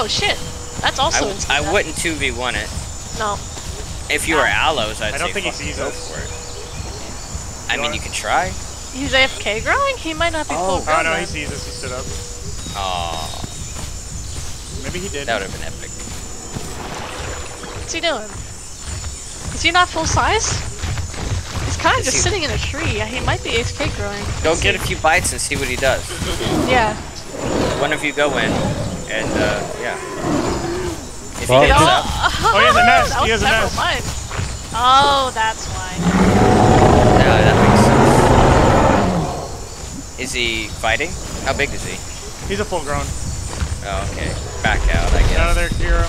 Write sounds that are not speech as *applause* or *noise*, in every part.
Oh shit. That's I, also w- insane. I wouldn't 2v1 it. No. If you were Allos, ah. I'd I don't say think he fucking sees go us. for it. I You mean, want- you can try. He's AFK growing? He might not be Oh. full grown Oh no, he then. sees us. He stood up. Oh, Maybe he did. that would have been epic. What's he doing? Is he not full size? He's kind of just he- sitting in a tree. He might be AFK growing. Go get a few bites and see what he does. Yeah. One of you go in, and uh, yeah. If Well, he gets Good up, Oh, he has a nest. He has a several nest. bites. Oh, that's why. yeah, that makes sense. Is he fighting? How big is he? He's a full grown. Oh, okay. Back out, I Get out of there, Kiro.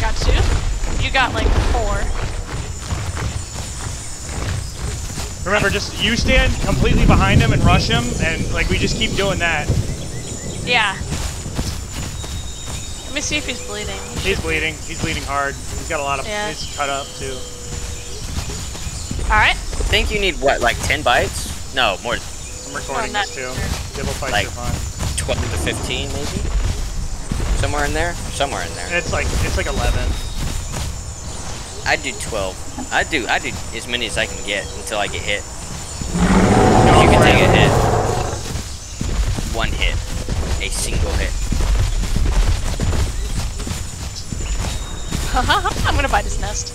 Got two? You got like four. Remember, just you stand completely behind him and rush him, and like we just keep doing that. Yeah. Let me see if he's bleeding. He's bleeding. He's bleeding hard. He's got a lot of. Yeah. He's cut up too. Alright. I think you need what, like 10 bites? No, more. I'm recording Oh, not this too. sure. Dibble fights Like- are fun. 12 to 15, maybe? Somewhere in there? Somewhere in there. It's like it's like 11. I do 12. I do I do as many as I can get until I get hit. Go you can take a hit. One hit. A single hit. *laughs* I'm gonna bite his nest.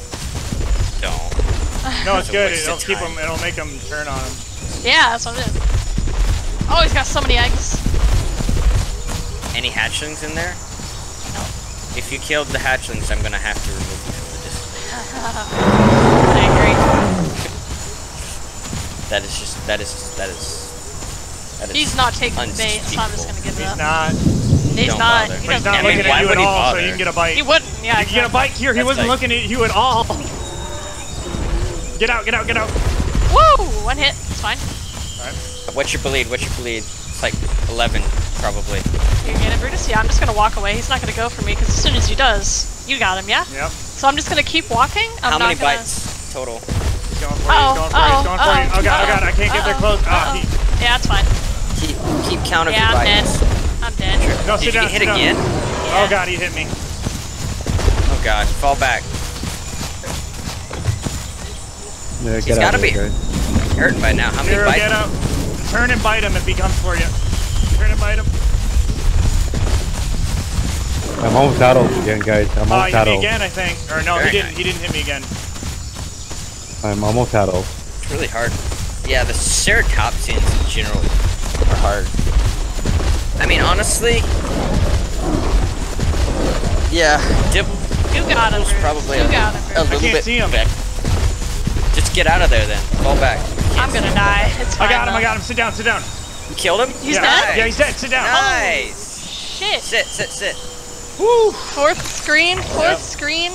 Don't. No, it's It's good. It'll keep time. him. It'll make him turn on him. Yeah, that's what I'm doing. Oh, he's got so many eggs. Any hatchlings in there? No. If you killed the hatchlings, I'm gonna have to remove you That is just that is that is that is He's not taking the bait, so I'm just gonna give it He's up. not. He's Don't not. bother. He he's doesn't not I mean, looking at you at he all, so bother? you can get a bite. He wouldn't. Yeah. You can get a bite here. He That's wasn't like- looking at you at all. Get out! Get out! Get out! Woo! One hit. It's fine. What's your bleed? What's your bleed? It's like 11, probably. You get it, Brutus? Yeah, I'm just gonna walk away. He's not gonna go for me because as soon as he does, you got him, yeah? Yep. So I'm just gonna keep walking. I'm How not many gonna... bites total? He's going for you. Uh-oh, He's going for you. He's going for you. uh-oh, Oh god! Oh god! I can't get there uh-oh, close. Ah, uh-oh. he, Yeah, it's fine. Keep keep count of Yeah, your I'm dead. bites. I'm dead. no, Did sit you down. get hit sit down. again? Oh god! He hit me. Oh god, fall back. Yeah, He's get out gotta of be here, guys. hurting by now. How many Hero, bites? get up. Turn and bite him if he comes for you. Turn and bite him. I'm almost out of again, guys. I'm Oh, almost he hit out me of. again, I think. Or no, Very he didn't. nice. He didn't hit me again. I'm almost out of. It's really hard. Yeah, the ceratopsians in general are hard. I mean, honestly, yeah, dip You got him, probably You a, got him, a Brutus. little can't bit see him. back. Just get out of there then. Fall back. I'm gonna die. It's fine. I got him. though. I got him. Sit down. Sit down. You killed him? He's yeah. dead? Yeah, he's dead. Sit down. Nice. Shit. Sit, sit, sit. Fourth screen. Fourth Yep. screen.